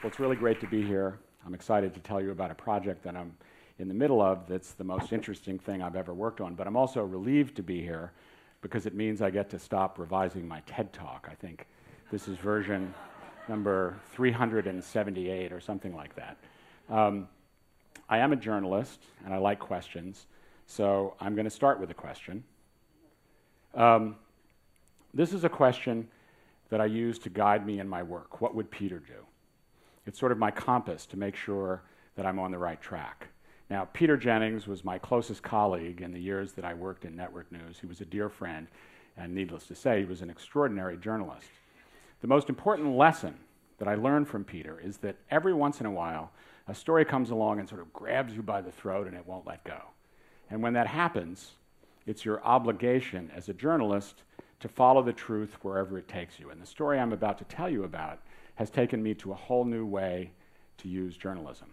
Well, it's really great to be here. I'm excited to tell you about a project that I'm in the middle of that's the most interesting thing I've ever worked on. But I'm also relieved to be here because it means I get to stop revising my TED talk. I think this is version number 378 or something like that. Um, I am a journalist and I like questions, so I'm going to start with a question. Um, this is a question that I use to guide me in my work. What would Peter do? It's sort of my compass to make sure that I'm on the right track. Now, Peter Jennings was my closest colleague in the years that I worked in network news. He was a dear friend, and needless to say, he was an extraordinary journalist. The most important lesson that I learned from Peter is that every once in a while, a story comes along and sort of grabs you by the throat and it won't let go. And when that happens, it's your obligation as a journalist to follow the truth wherever it takes you. And the story I'm about to tell you about has taken me to a whole new way to use journalism.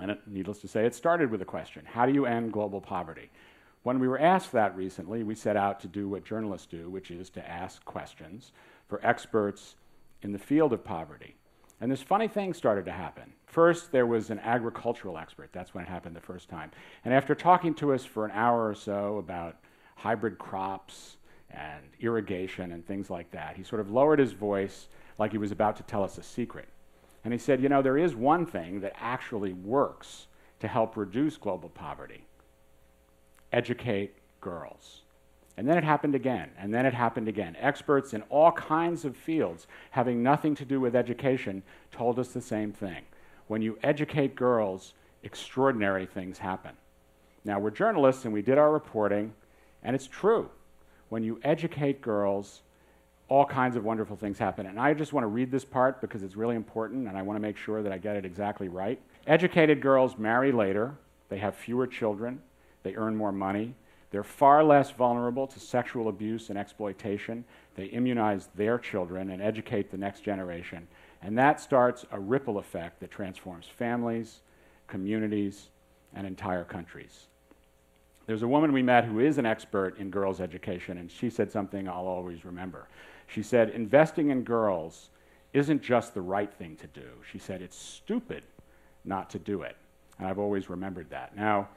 And it, needless to say, it started with a question How do you end global poverty? When we were asked that recently, we set out to do what journalists do, which is to ask questions for experts in the field of poverty. And this funny thing started to happen. First, there was an agricultural expert. That's when it happened the first time. And after talking to us for an hour or so about hybrid crops and irrigation and things like that, he sort of lowered his voice like he was about to tell us a secret. And he said, You know, there is one thing that actually works to help reduce global poverty educate girls. And then it happened again, and then it happened again. Experts in all kinds of fields having nothing to do with education told us the same thing. When you educate girls, extraordinary things happen. Now, we're journalists and we did our reporting, and it's true. When you educate girls, all kinds of wonderful things happen. And I just want to read this part because it's really important and I want to make sure that I get it exactly right. Educated girls marry later, they have fewer children, they earn more money, they're far less vulnerable to sexual abuse and exploitation. They immunize their children and educate the next generation. And that starts a ripple effect that transforms families, communities, and entire countries. There's a woman we met who is an expert in girls' education, and she said something I'll always remember. She said, Investing in girls isn't just the right thing to do. She said, It's stupid not to do it. And I've always remembered that. Now,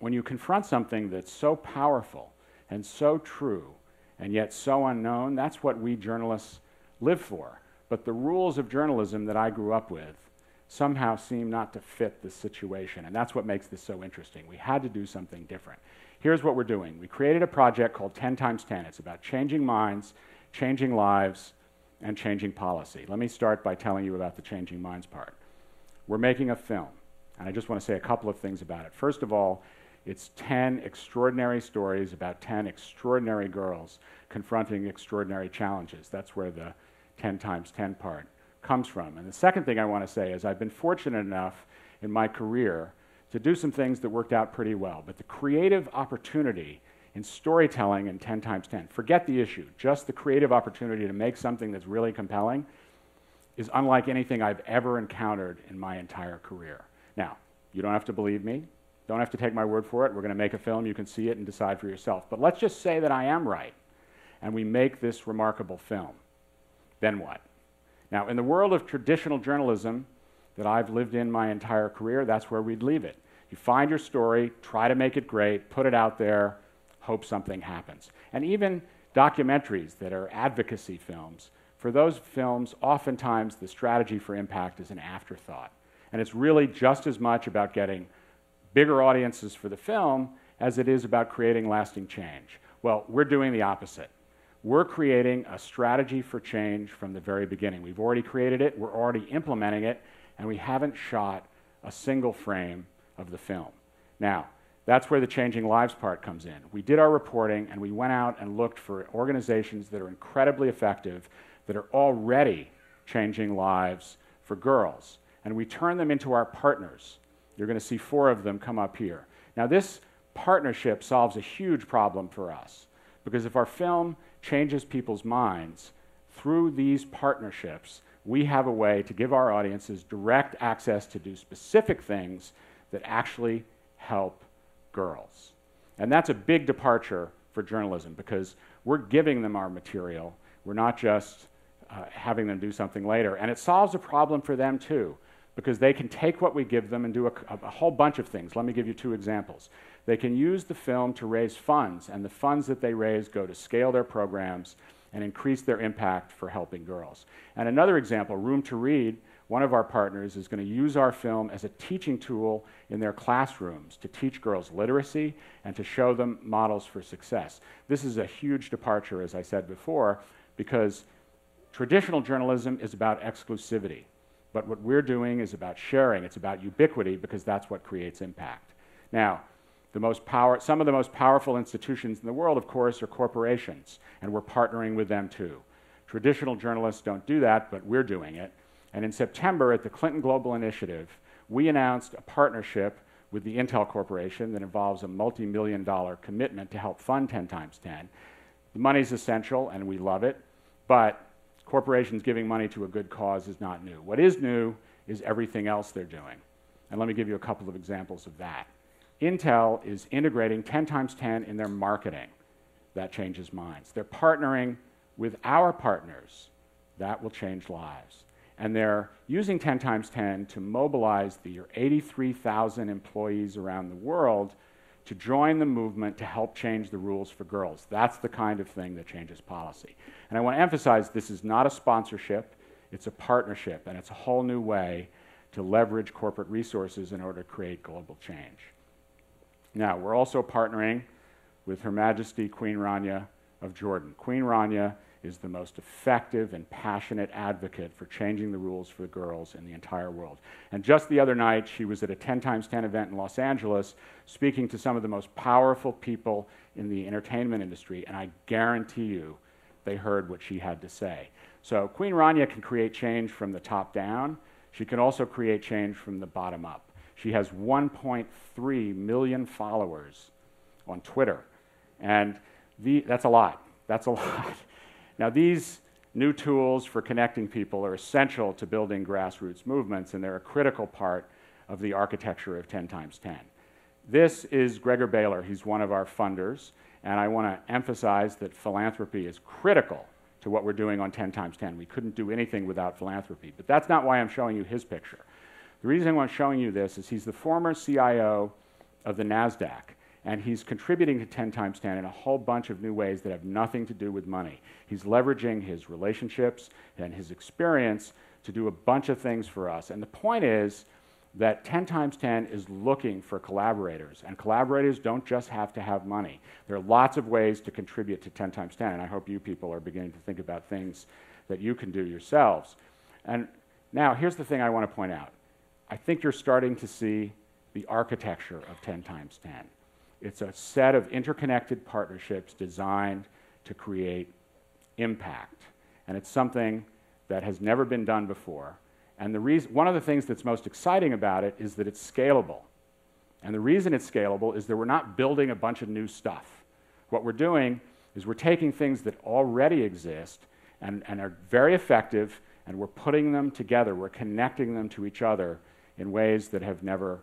when you confront something that's so powerful and so true and yet so unknown, that's what we journalists live for. But the rules of journalism that I grew up with somehow seem not to fit the situation. And that's what makes this so interesting. We had to do something different. Here's what we're doing we created a project called 10 times 10. It's about changing minds, changing lives, and changing policy. Let me start by telling you about the changing minds part. We're making a film, and I just want to say a couple of things about it. First of all, it's 10 extraordinary stories about 10 extraordinary girls confronting extraordinary challenges. That's where the 10 times 10 part comes from. And the second thing I want to say is I've been fortunate enough in my career to do some things that worked out pretty well. But the creative opportunity in storytelling in 10 times 10, forget the issue, just the creative opportunity to make something that's really compelling is unlike anything I've ever encountered in my entire career. Now, you don't have to believe me. Don't have to take my word for it. We're going to make a film. You can see it and decide for yourself. But let's just say that I am right and we make this remarkable film. Then what? Now, in the world of traditional journalism that I've lived in my entire career, that's where we'd leave it. You find your story, try to make it great, put it out there, hope something happens. And even documentaries that are advocacy films, for those films, oftentimes the strategy for impact is an afterthought. And it's really just as much about getting bigger audiences for the film as it is about creating lasting change. Well, we're doing the opposite. We're creating a strategy for change from the very beginning. We've already created it, we're already implementing it, and we haven't shot a single frame of the film. Now, that's where the changing lives part comes in. We did our reporting and we went out and looked for organizations that are incredibly effective, that are already changing lives for girls. And we turned them into our partners. You're going to see four of them come up here. Now, this partnership solves a huge problem for us because if our film changes people's minds through these partnerships, we have a way to give our audiences direct access to do specific things that actually help girls. And that's a big departure for journalism because we're giving them our material. We're not just uh, having them do something later. And it solves a problem for them too, because they can take what we give them and do a, a, whole bunch of things. Let me give you two examples. They can use the film to raise funds, and the funds that they raise go to scale their programs and increase their impact for helping girls. And another example, Room to Read, one of our partners is going to use our film as a teaching tool in their classrooms to teach girls literacy and to show them models for success. This is a huge departure, as I said before, because traditional journalism is about exclusivity. But what we're doing is about sharing, it's about ubiquity because that's what creates impact. Now, the most power, some of the most powerful institutions in the world, of course, are corporations, and we're partnering with them too. Traditional journalists don't do that, but we're doing it. And in September, at the Clinton Global Initiative, we announced a partnership with the Intel Corporation that involves a multi million dollar commitment to help fund 10 times 10. The money's essential, and we love it, but corporations giving money to a good cause is not new. What is new is everything else they're doing. And let me give you a couple of examples of that. Intel is integrating 10 times 10 in their marketing. That changes minds. They're partnering with our partners. That will change lives. And they're using 10 times 10 to mobilize the 83,000 employees around the world to join the movement to help change the rules for girls. That's the kind of thing that changes policy. And I want to emphasize this is not a sponsorship, it's a partnership, and it's a whole new way to leverage corporate resources in order to create global change. Now, we're also partnering with Her Majesty Queen Rania of Jordan. Queen Rania is the most effective and passionate advocate for changing the rules for girls in the entire world. And just the other night, she was at a 10 times 10 event in Los Angeles speaking to some of the most powerful people in the entertainment industry, and I guarantee you they heard what she had to say. So Queen Rania can create change from the top down. She can also create change from the bottom up. She has 1.3 million followers on Twitter. And the, that's a lot. That's a lot. Now, these new tools for connecting people are essential to building grassroots movements, and they're a critical part of the architecture of 10 times 10. This is Gregor Bailar. He's one of our funders, and I want to emphasize that philanthropy is critical to what we're doing on 10 times 10. We couldn't do anything without philanthropy, but that's not why I'm showing you his picture. The reason I'm showing you this is he's the former CIO of the NASDAQ and he's contributing to 10 times 10 in a whole bunch of new ways that have nothing to do with money. He's leveraging his relationships and his experience to do a bunch of things for us. And the point is that 10 times 10 is looking for collaborators, and collaborators don't just have to have money. There are lots of ways to contribute to 10 times 10, and I hope you people are beginning to think about things that you can do yourselves. And now, here's the thing I want to point out. I think you're starting to see the architecture of 10 times 10. It's a set of interconnected partnerships designed to create impact. And it's something that has never been done before. And the reason, one of the things that's most exciting about it is that it's scalable. And the reason it's scalable is that we're not building a bunch of new stuff. What we're doing is we're taking things that already exist and, and are very effective, and we're putting them together. We're connecting them to each other in ways that have never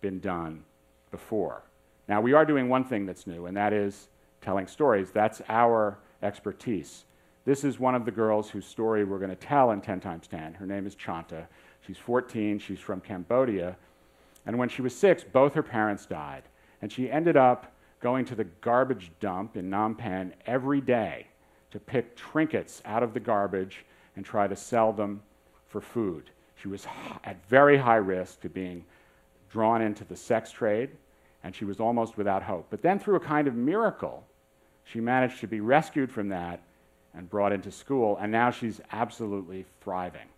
been done before. Now, we are doing one thing that's new, and that is telling stories. That's our expertise. This is one of the girls whose story we're going to tell in 10 times 10. Her name is Chanta. She's 14. She's from Cambodia. And when she was six, both her parents died. And she ended up going to the garbage dump in Phnom Penh every day to pick trinkets out of the garbage and try to sell them for food. She was at very high risk to being drawn into the sex trade and she was almost without hope. But then, through a kind of miracle, she managed to be rescued from that and brought into school, and now she's absolutely thriving.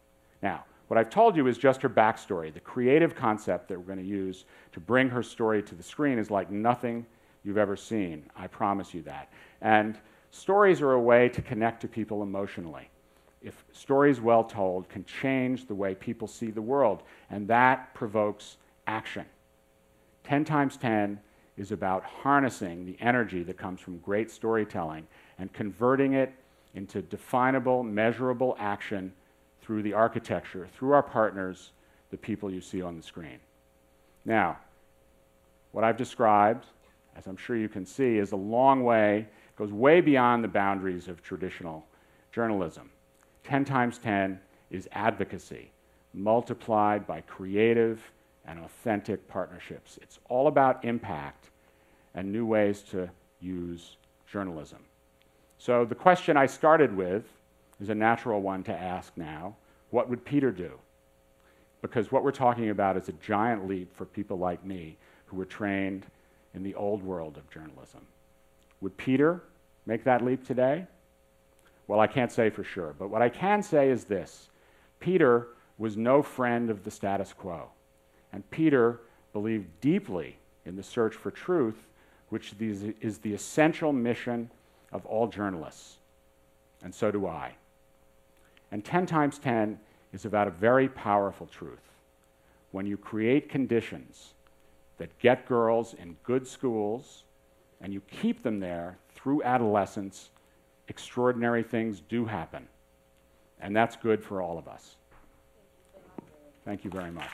Now, what I've told you is just her backstory. The creative concept that we're going to use to bring her story to the screen is like nothing you've ever seen. I promise you that. And stories are a way to connect to people emotionally. If stories well told can change the way people see the world, and that provokes action. 10 times 10 is about harnessing the energy that comes from great storytelling and converting it into definable, measurable action through the architecture, through our partners, the people you see on the screen. Now, what I've described, as I'm sure you can see, is a long way, goes way beyond the boundaries of traditional journalism. 10 times 10 is advocacy, multiplied by creative and authentic partnerships. It's all about impact and new ways to use journalism. So, the question I started with is a natural one to ask now what would Peter do? Because what we're talking about is a giant leap for people like me who were trained in the old world of journalism. Would Peter make that leap today? Well, I can't say for sure, but what I can say is this Peter was no friend of the status quo, and Peter believed deeply in the search for truth, which is the essential mission of all journalists, and so do I. And 10 times 10 is about a very powerful truth. When you create conditions that get girls in good schools and you keep them there through adolescence, extraordinary things do happen. And that's good for all of us. Thank you very much.